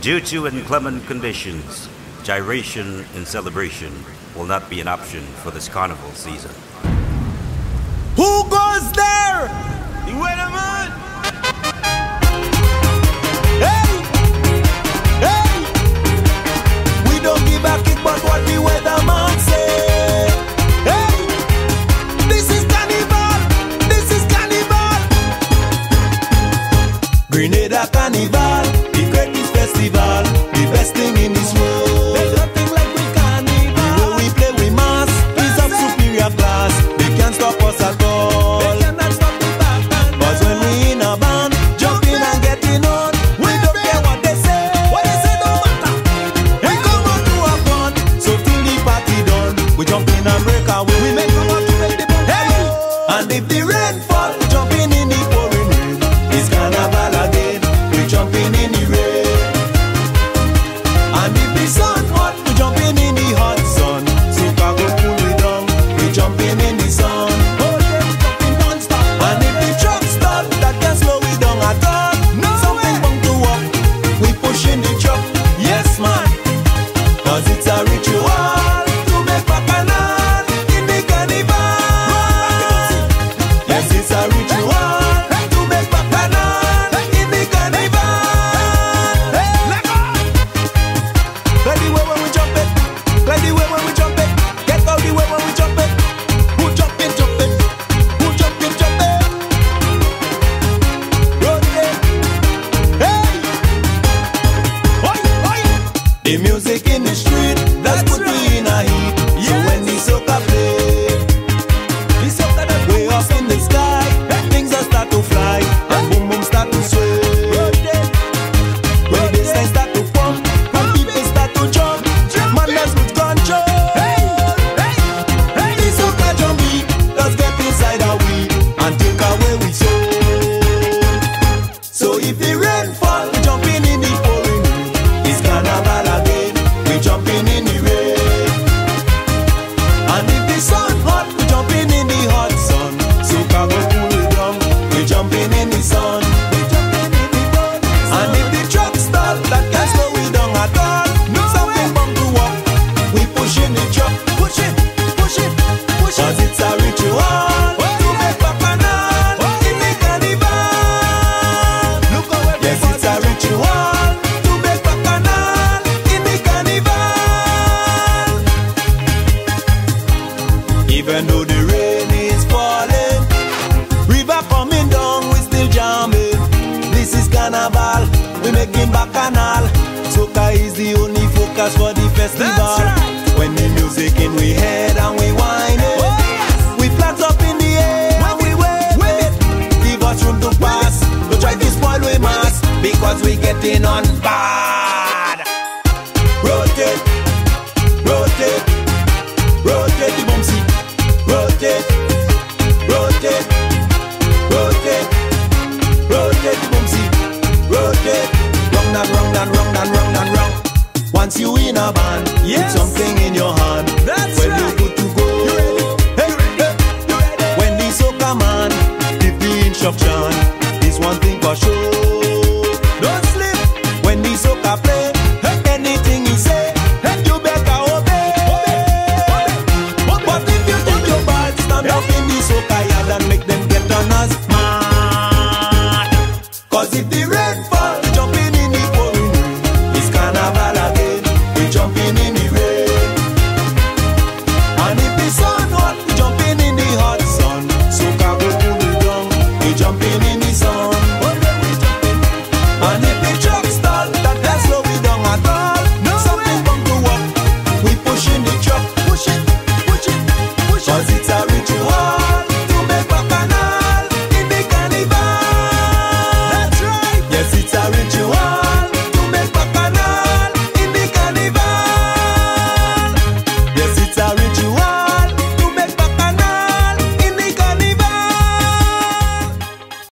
Due to inclement conditions, gyration and celebration will not be an option for this carnival season. Who goes there? You wait a. Hey! Hey! We don't give a kick but what the weatherman say. Hey! This is carnival! This is carnival! Grenada carnival! if it taking back canal. Soca is the only focus for the festival. Right. When the music in we head and we whine it. Oh, yes. We flags up in the air When we wave, wave it. Give us room to pass. Don't try to spoil we mass because we getting on fire. instruction. This one thing for sure. Don't sleep when the soca play. Anything you say, you better obey. But if you the yard and make them get on us. Cause if the red